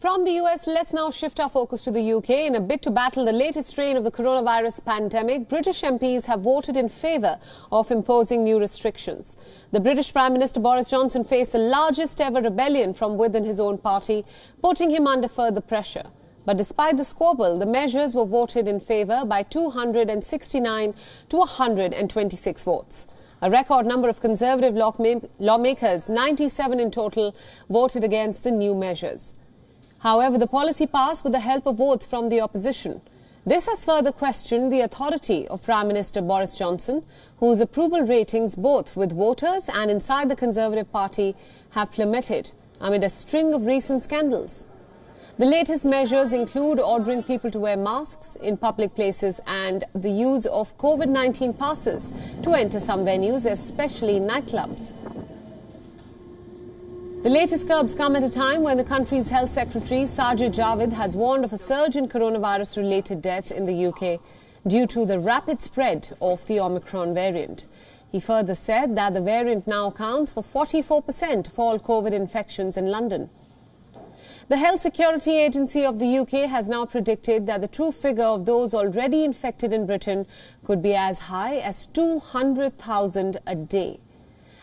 From the US, let's now shift our focus to the UK. In a bid to battle the latest strain of the coronavirus pandemic, British MPs have voted in favour of imposing new restrictions. The British Prime Minister Boris Johnson faced the largest ever rebellion from within his own party, putting him under further pressure. But despite the squabble, the measures were voted in favour by 269 to 126 votes. A record number of Conservative lawmakers, 97 in total, voted against the new measures. However, the policy passed with the help of votes from the opposition. This has further questioned the authority of Prime Minister Boris Johnson, whose approval ratings both with voters and inside the Conservative Party have plummeted amid a string of recent scandals. The latest measures include ordering people to wear masks in public places and the use of COVID 19 passes to enter some venues, especially nightclubs. The latest curbs come at a time when the country's health secretary Sajid Javid has warned of a surge in coronavirus related deaths in the UK due to the rapid spread of the Omicron variant. He further said that the variant now accounts for 44% of all COVID infections in London. The Health Security Agency of the UK has now predicted that the true figure of those already infected in Britain could be as high as 200,000 a day.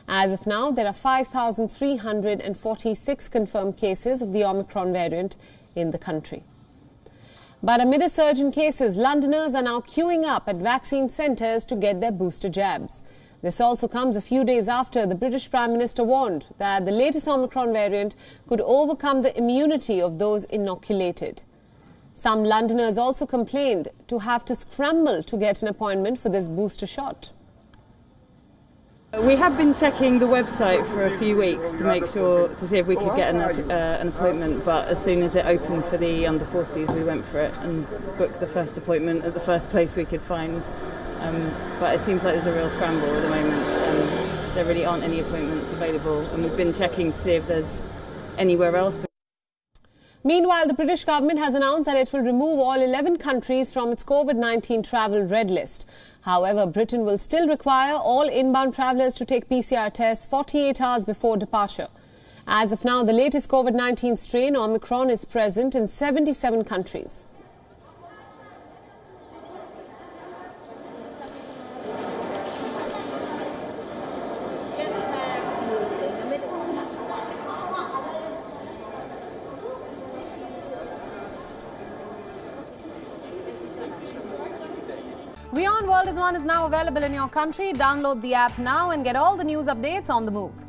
As of now, there are 5,346 confirmed cases of the Omicron variant in the country. But amid a surge in cases, Londoners are now queuing up at vaccine centres to get their booster jabs. This also comes a few days after the British Prime Minister warned that the latest Omicron variant could overcome the immunity of those inoculated. Some Londoners also complained to have to scramble to get an appointment for this booster shot. We have been checking the website for a few weeks to make sure to see if we could get an, uh, an appointment. But as soon as it opened for the under 40s, we went for it and booked the first appointment at the first place we could find. Um, but it seems like there's a real scramble at the moment. Um, there really aren't any appointments available, and we've been checking to see if there's anywhere else. Meanwhile, the British government has announced that it will remove all 11 countries from its COVID 19 travel red list. However, Britain will still require all inbound travellers to take PCR tests 48 hours before departure. As of now, the latest COVID 19 strain, Omicron, is present in 77 countries. WION World is One is now available in your country. Download the app now and get all the news updates on the move.